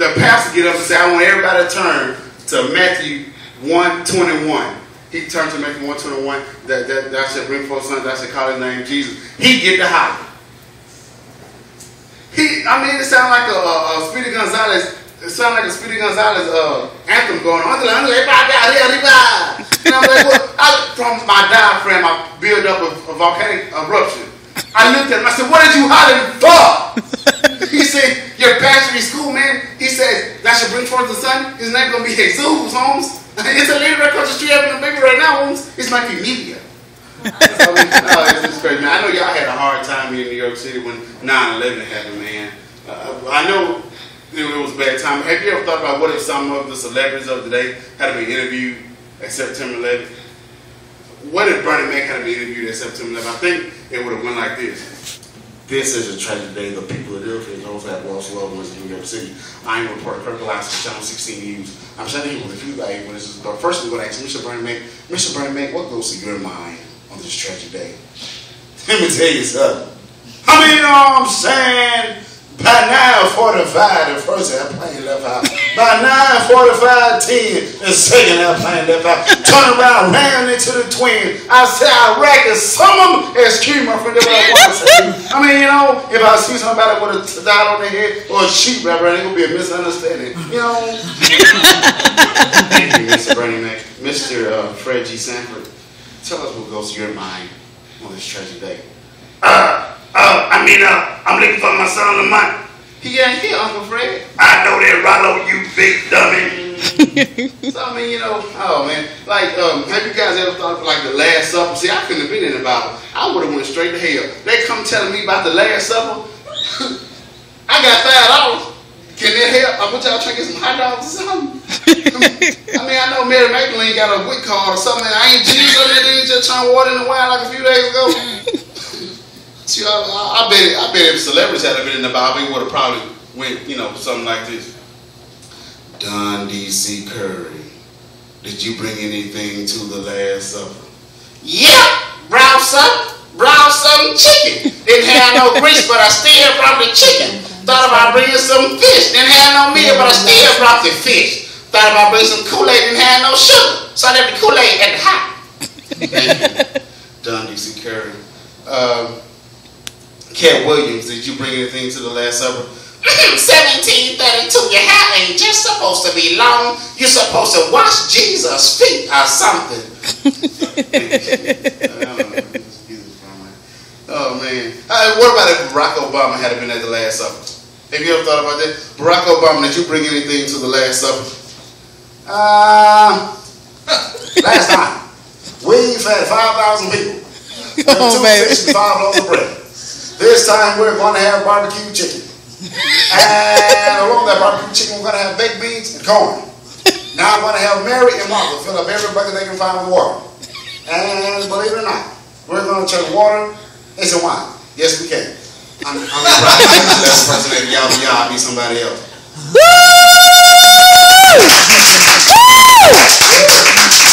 the pastor get up and say, I want everybody to turn to Matthew 121. He turned to Matthew 121. That, that, that should bring forth son, that should call his name Jesus. He get the holler. He, I mean, it sounds like a, a, a Speedy Gonzalez. It sounds like a Speedy Gonzalez uh, anthem going on. And I'm like, well, I, from my diaphragm, I build up a, a volcanic eruption. I looked at him. I said, "What did you hollering for?" he said, "Your pastor in school, man." He says that should bring forth the son. His name gonna be Jesus Holmes. it's a lady right across the street having a baby right now, Holmes. It's my media. I mean, it's crazy, man. I know y'all had a hard time here in New York City when 9/11 happened, man. Uh, I know it was a bad time. Have you ever thought about what if some of the celebrities of the day had to be interviewed at September 11th? What if Bernie Mac had to be interviewed at September 11th? I think it would have went like this. This is a tragic day. The people of Deerfield, those that lost loved ones in New York City. I am reporter Kirk Elias Channel 16 News. I'm sharing here with a few guys witnesses. But first, we're going to ask Mr. Bernie Mac. Mr. Bernie Mac, what goes through your mind on this tragic day? Let me tell you something. I mean, you know what I'm saying? By 9.45, the first airplane left out. By 9.45, 10, the second airplane that out. Turn around, ran into the twin. I said, I reckon some of them, excuse me for what I want to say. I mean, you know, if I see somebody with a dot on their head or a sheep wrapper, it going to be a misunderstanding. You know? Thank you, Mr. Bernie Mac. Mr. Uh, Fred G. Sanford, tell us what goes through your mind on this tragic day. Uh, uh, I mean, uh, I'm looking for my son Lamont. He ain't here, Uncle Fred. I know that, Rollo, you big dummy. so I mean, you know, oh man, like, um, have you guys ever thought of like the Last Supper? See, I couldn't have been in the Bible. I would have went straight to hell. They come telling me about the Last Supper. I got five dollars. Can that help? I want y'all to to get some hot dogs or something. I mean, I know Mary Magdalene got a wit card or something. I ain't Jesus or that didn't just turn water in the wine like a few days ago. I, I, I bet I bet if celebrities had been in the Bible, it would have probably went, you know, something like this. Don D.C. Curry, did you bring anything to the Last Supper? Yep, brown something, brown something chicken. Didn't have no grease, but I still brought the chicken. Thought about bringing some fish. Didn't have no meal, but I still brought the fish. Thought about bringing some Kool-Aid. Didn't have no sugar, so I left the Kool-Aid at the hot. Don D.C. Curry. Um, Katt Williams, did you bring anything to the Last Supper? 1732, your hair ain't just supposed to be long. You're supposed to wash Jesus' feet or something. oh man. Uh, what about if Barack Obama had been at the Last Supper? Have you ever thought about that? Barack Obama, did you bring anything to the Last Supper? Uh, last time, we fed 5,000 people. Oh, two man. fish and five loaves of bread. This time we're going to have barbecue chicken. And along that barbecue chicken, we're going to have baked beans and corn. Now I'm going to have Mary and Martha fill up every bucket they can find with water. And believe it or not, we're going to turn water into wine. Yes, we can. I'm, I'm right. Person that y'all be y'all be somebody else.